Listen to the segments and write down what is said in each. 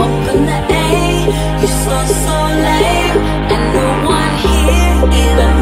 Open the air, you so so late, and no one here even.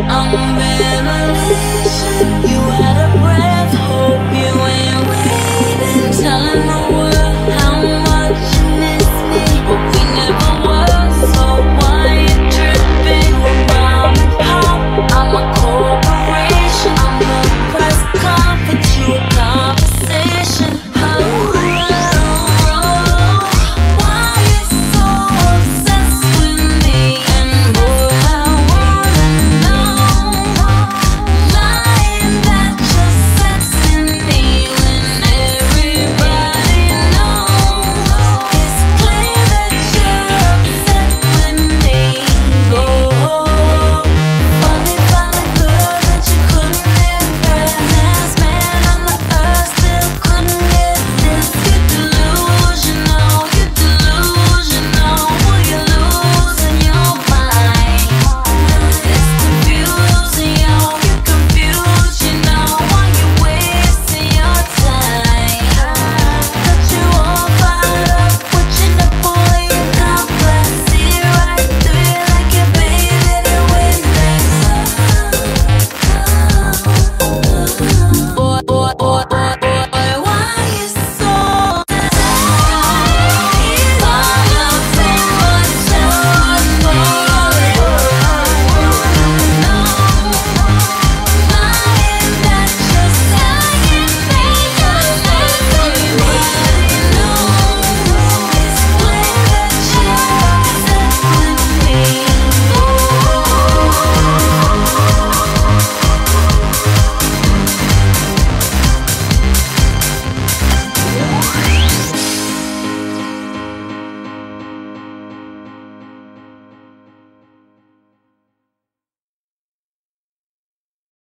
I'm a revelation, you had a breath.